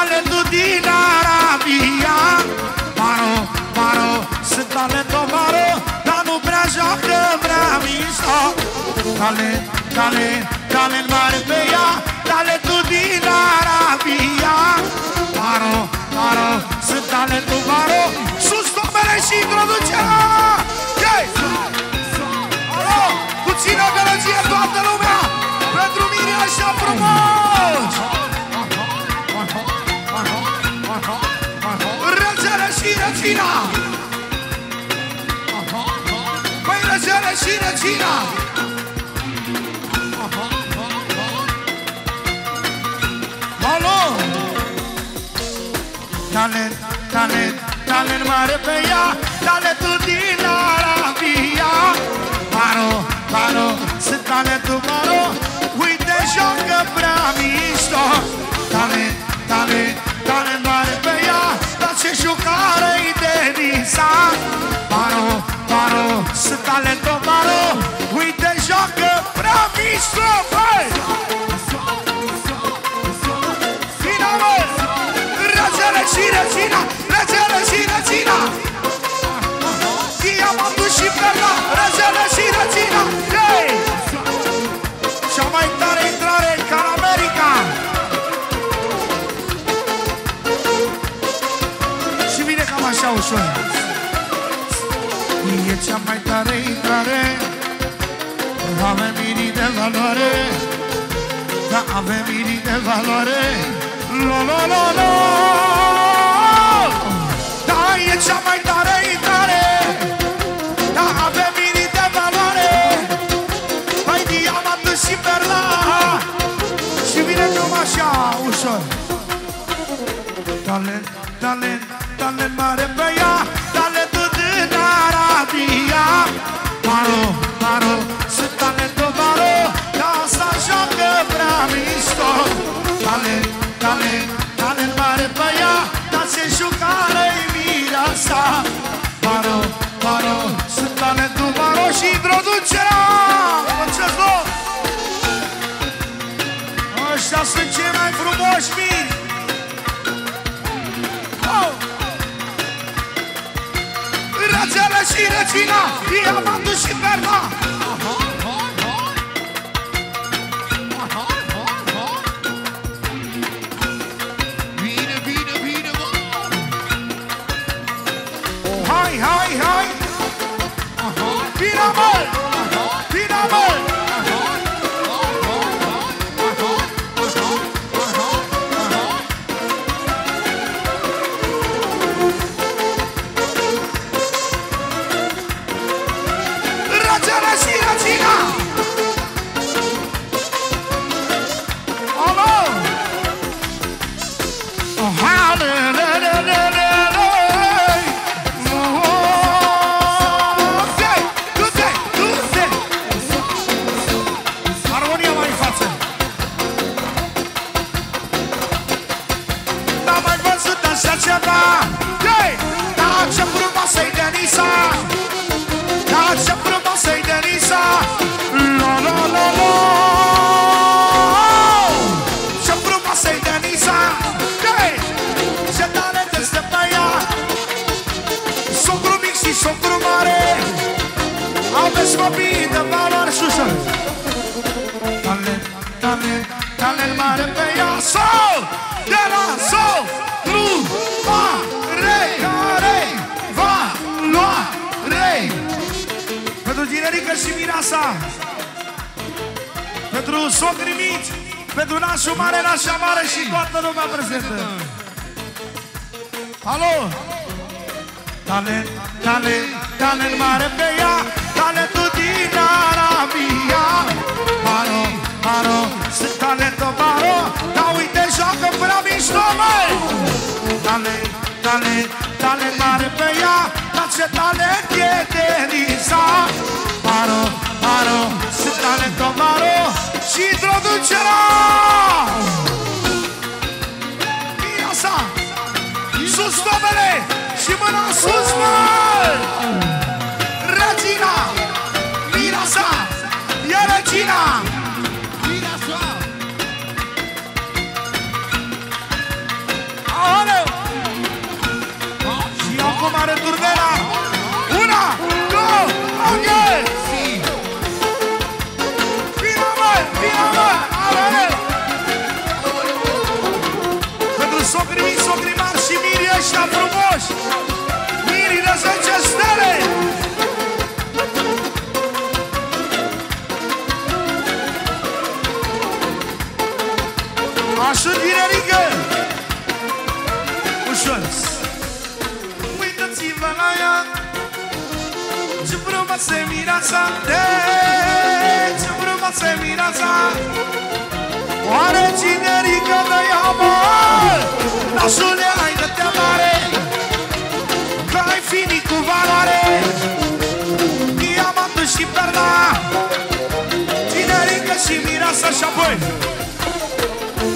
talentul din Arabia. Maro, Maro, sunt talentul Maro Dar nu prea joacă, prea mișto. Talent, talent, talent mare pe ea Talentul din Arabia. Maro, Maro, sunt talentul Maro Sus domnule și introducerea și regina! Păi regele și regina Alo! Talent, talent, talent mare pe ea Talentul din Arabia. Maro, Maro, sunt talentul Maro Uite, joacă prea mișto. Talent, talent, talent jucare-i de Nisa Maro, Maro, sunt talentul Maro Uite, joacă prea mișto, băi! Ușor E cea mai tare intrare? Avem inii de valoare. Da, avem inii de valoare. Lo, lo, lo, lo. Da, e cea mai tare intrare. Da, avem inii de valoare. Hai diamantul și perla. Și vine cam așa ușor. Talent, talent, talent mare pe ea Talentul din Arabia. Maro, Maro, sunt talentul Maro Ca asta joacă prea mișto. Talent, talent, talent mare pe ea Dar ce jucare-i mira sa Maro, Maro, sunt talentul Maro Și introducerea Regele și regina, diamantul și Pentru tinerică și mireasa. Pentru socrii mici Pentru nașul mare, nașa mare și toată lumea prezentă. Alo! Talent, talent, talent mare pe ea Talentul din Arabia. Maro, Maro, sunt talentul Maro Dar uite, joacă până mișto, măi! Talent, talent, talent mare pe ea Dar ce talent e talentul Maro Și introducerea Bine sa Sus domnule și mâna sus, mă! Regina! Mira sa! E regina! Frumos e mireasa. De ce frumos și mireasa și apoi.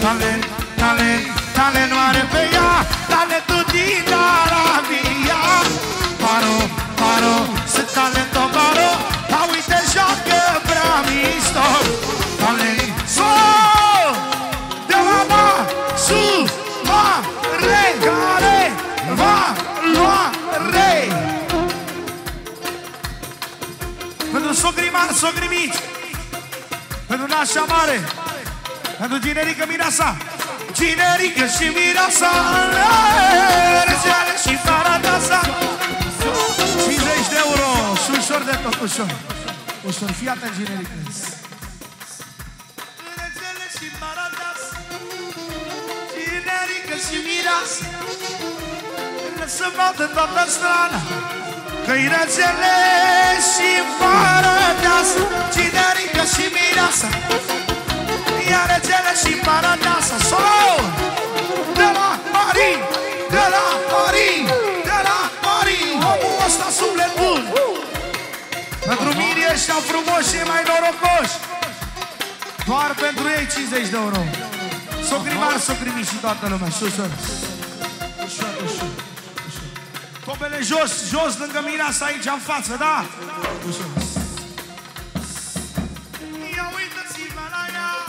Talent, talent, talent nu are pe ea? Talentul din Arabia. Paro, paro, sunt talento paro. Dar uite joacă prea mișto. Talent, so De la ma, su, ma, re Care va lua re. Pentru sogrii mari, sogrii mici Pentru nașa mare. Pentru generică mireasa Generică și mireasa Rețeale și paradasa 50 de euro. Și ușor de tot, ușor. Ușor, fii atent generică Rețeale și paradasa Generică și mireasa Să vadă toată strana. Că-i rețele și paradasa Generică și mireasa iar cele și paradasa Solo! De la Marin, de la Marin, de la Marin. Omul ăsta suflet bun. Pentru mine ăștia frumoși și mai norocoși Doar pentru ei 50 de euro. Socri mari, socri mici și toată lumea. Și ușor. Ușor, ușor. Topele jos, jos lângă mine asta aici în față, da? Ușor Ia uitați-vă la ea